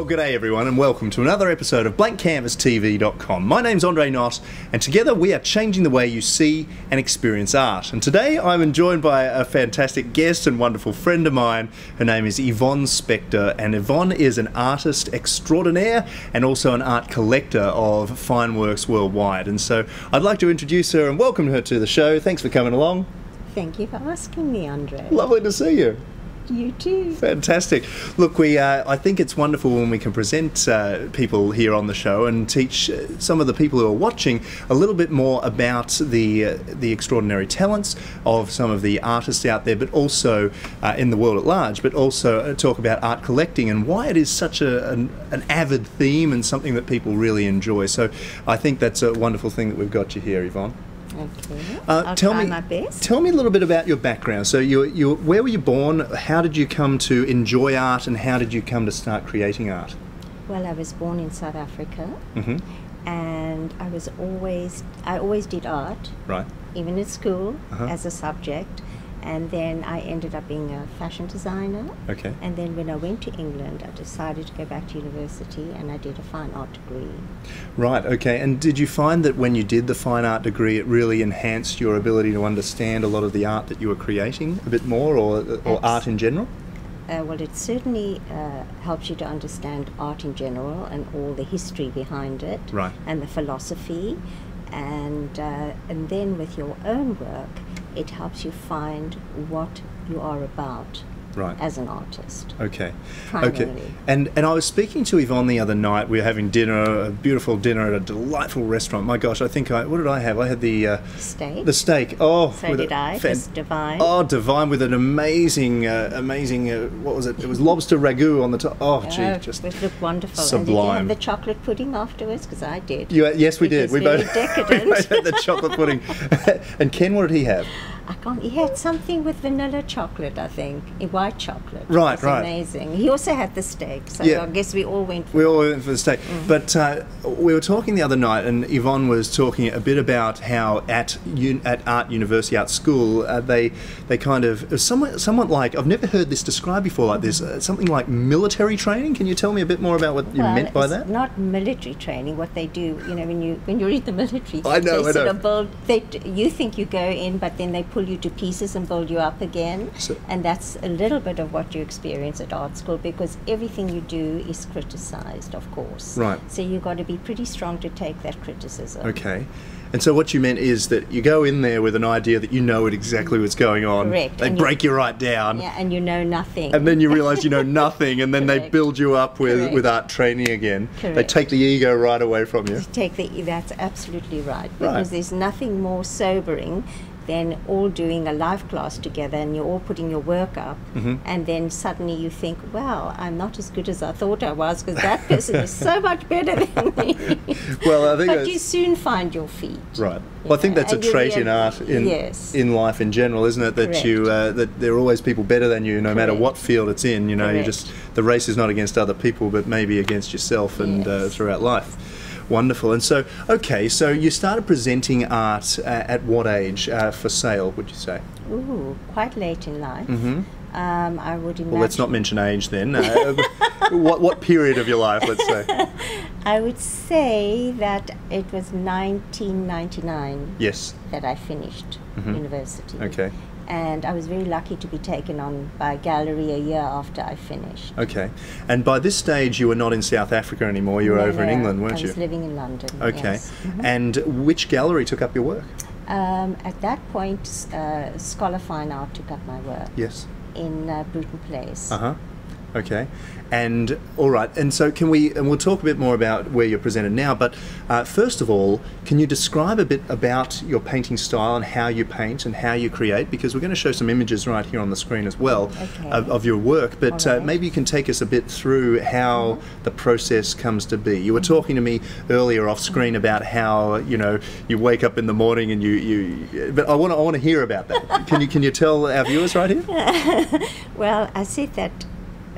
Well, good day, everyone, and welcome to another episode of BlankCanvasTV.com. My name's Andre Knott, and together we are changing the way you see and experience art. And today I'm joined by a fantastic guest and wonderful friend of mine. Her name is Yvonne Spektor, and Yvonne is an artist extraordinaire and also an art collector of fine works worldwide. And so I'd like to introduce her and welcome her to the show. Thanks for coming along. Thank you for asking me, Andre. Lovely to see you. You too. Fantastic. Look, we uh, I think it's wonderful when we can present uh, people here on the show and teach uh, some of the people who are watching a little bit more about the uh, the extraordinary talents of some of the artists out there, but also uh, in the world at large. But also uh, talk about art collecting and why it is such a, an, an avid theme and something that people really enjoy. So I think that's a wonderful thing that we've got you here, Yvonne. Okay. Uh, I'll tell try me, my best. tell me a little bit about your background. So, you, you, where were you born? How did you come to enjoy art, and how did you come to start creating art? well, I was born in South Africa, hmm and I was always I always did art, Right. even in school Uh-huh. as a subject, and then I ended up being a fashion designer. Okay. And then when I went to England, I decided to go back to university, and I did a fine art degree. Right. Okay. And did you find that when you did the fine art degree, it really enhanced your ability to understand a lot of the art that you were creating a bit more, or or Abs- art in general? Uh, well, it certainly uh, helps you to understand art in general and all the history behind it, Right. and the philosophy, and uh, and then with your own work, it helps you find what you are about Right. as an artist. Okay. Primarily. Okay. And and I was speaking to Yvonne the other night. We were having dinner, a beautiful dinner at a delightful restaurant. My gosh, I think I what did I have? I had the uh, Steak. the steak. Oh, so with did a I. fan- Just divine. Oh, divine with an amazing, uh, amazing. Uh, what was it? It was lobster ragu on the top. Oh, gee, Oh, just it looked wonderful. And sublime. did you have the chocolate pudding afterwards? Because I did. You, yes, we It did. We both decadent. we both had the chocolate pudding. and Ken, what did he have? I can't. He had something with vanilla chocolate, I think, white chocolate. Right, right. Amazing. He also had the steak, so Yeah. I guess we all went. For We all went for the steak. Mm-hmm. But uh, we were talking the other night, and Yvonne was talking a bit about how at un- at Art University, Art School, uh, they they kind of somewhat somewhat like I've never heard this described before like this. Uh, something like military training. Can you tell me a bit more about what you meant by it's that? Not military training. What they do, you know, when you when you're in the military, I know, they I sort know. of build. They you think you go in, but then they pull you to pieces and build you up again. So- and that's a little bit of what you experience at art school because everything you do is criticized, of course. Right. So you've got to be pretty strong to take that criticism. Okay. And so what you meant is that you go in there with an idea that you know it exactly what's going on. Correct, They and break you right down. Yeah, and you know nothing. And then you realise you know nothing, and then they build you up with, Correct. with art training again. Correct. They take the ego right away from you. take the that's absolutely right because Right. there's nothing more sobering than all doing a live class together and you're all putting your work up Mm-hmm. and then suddenly you think wow i'm not as good as i thought i was because that person is so much better than me Well, I think but you soon find your feet right. Well, I think that's a and you trait in art, in yes in life in general, isn't it? That you uh, that there are always people better than you, no matter what field it's in. You know, you just the race is not against other people, but maybe against yourself and uh, throughout life. Wonderful. And so, okay, so you started presenting art uh, at what age uh, for sale? Would you say? ooh quite late in life Mm-hmm. um, i would imagine Well, let's not mention age then. Uh, what what period of your life? Let's say. i would say that it was 1999 Yes. that I finished Mhm. university. Okay. And I was very lucky to be taken on by a gallery a year after I finished. Okay. And by this stage, you were not in South Africa anymore. You were No, over in England, weren't I you? living in London. Okay. yes. Mhm. And which gallery took up your work? Um, at that point, uh, Scholar Fine Art took up my work Yes. in uh, Bruton Place. Uh huh. Okay. And all right. And so, can we? And we'll talk a bit more about where you're presented now. But uh, first of all, can you describe a bit about your painting style and how you paint and how you create? Because we're going to show some images right here on the screen as well Okay. of, of your work. But All uh, maybe you can take us a bit through how the process comes to be. You were talking to me earlier off screen about how you know you wake up in the morning and you you. But I want to I want to hear about that. Can you can you tell our viewers right here? well, I said that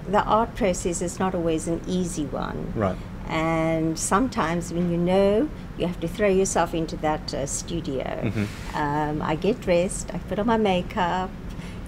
the art process is not always an easy one. Right. And sometimes when you know, you have to throw yourself into that uh, studio. Mm-hmm. Um, I get dressed, I put on my makeup,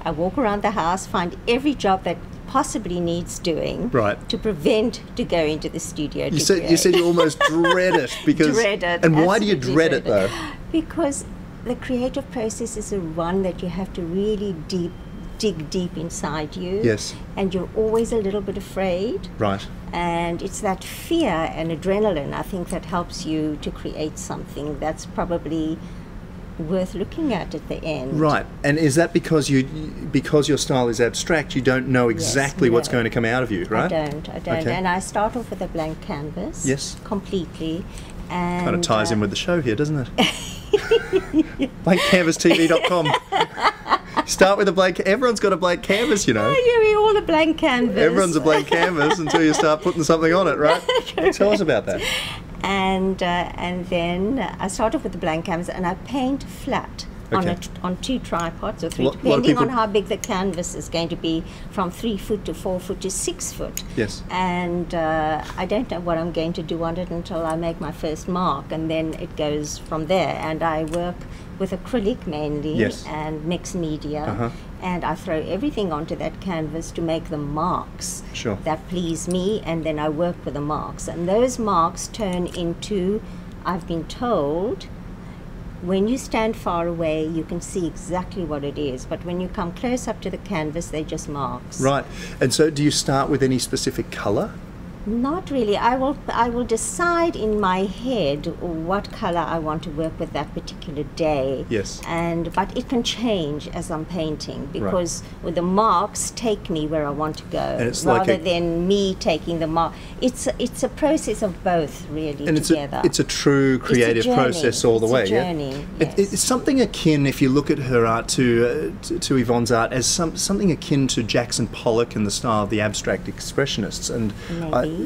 I walk around the house, find every job that possibly needs doing Right. to prevent to go into the studio. You to said you said you almost dread it because. Dread it, And why do you absolutely dread it though? Because the creative process is a one that you have to really deep dig deep inside you. Yes. And you're always a little bit afraid. Right. And it's that fear and adrenaline, I think, that helps you to create something that's probably worth looking at at the end. Right. And is that because you because your style is abstract, you don't know exactly what's no. going to come out of you, right? I don't. I don't. Okay. And I start off with a blank canvas. Yes. Completely. And Kind of ties uh, in with the show here, doesn't it? BlankCanvasTV.com. Start with a blank. Everyone's got a blank canvas, you know. Oh, you're all a blank canvas. Everyone's a blank canvas until you start putting something on it, right? Tell us about that. and uh, and then uh, I start off with the blank canvas and I paint flat on a on two tripods or three, depending on how big the canvas is going to be, from three foot to four foot to six foot. Yes. And uh, I don't know what I'm going to do on it until I make my first mark, and then it goes from there. And I work with acrylic mainly Yes. and mixed media. Uh-huh. And I throw everything onto that canvas to make the marks Sure. that please me, and then I work with the marks. And those marks turn into, I've been told, when you stand far away, you can see exactly what it is. But when you come close up to the canvas, they're just marks. Right. And so do you start with any specific colour? Not really. I will. I will decide in my head what color I want to work with that particular day. Yes. And but it can change as I'm painting because with the marks take me where I want to go, it's like rather a- than me taking the mark. It's a, it's a process of both really And it's together. a, it's a true creative journey. process all the It's a way. yeah? journey, It, it's something akin, if you look at her art, to, uh, to to Yvonne's art, as some something akin to Jackson Pollock and the style of the abstract expressionists, and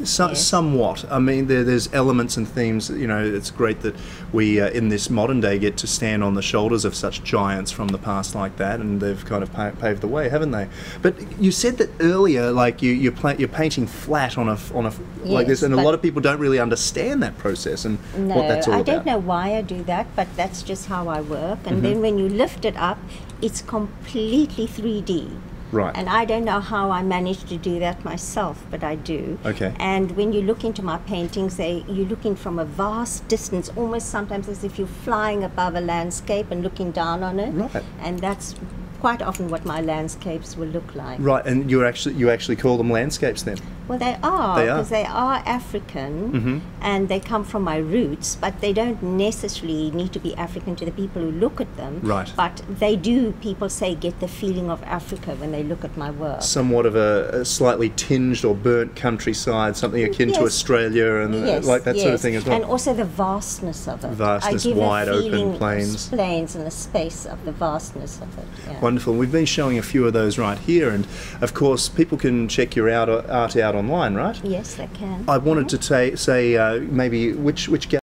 so, yes. somewhat. I mean, there, there's elements and themes. You know, it's great that we uh, in this modern day get to stand on the shoulders of such giants from the past like that, and they've kind of pa- paved the way, haven't they? But you said that earlier, like you you're, pla- you're painting flat on a on a f- like this, and a lot of people don't really understand that process and No, what that's all I about. I don't know why I do that, but that's just how I work. And Mm-hmm. then when you lift it up, it's completely 3D. Right. And I don't know how I managed to do that myself, but I do. Okay. And when you look into my paintings, they you're looking from a vast distance, almost sometimes as if you're flying above a landscape and looking down on it. Right. And that's quite often what my landscapes will look like. Right, and you actually you actually call them landscapes then. Well, they are because they are African Mhm. and they come from my roots, but they don't necessarily need to be African to the people who look at them. Right. But they do, people say, get the feeling of Africa when they look at my work. Somewhat of a, a slightly tinged or burnt countryside, something akin to Australia and uh, Yes, like that sort of thing as well. And also the vastness of it. Vastness, I give wide a open plains. Plains and the space of the vastness of it. Yeah. Wonderful. We've been showing a few of those right here, and of course, people can check your out, art out online, right? Yes, they can. I wanted to ta- say uh, maybe which which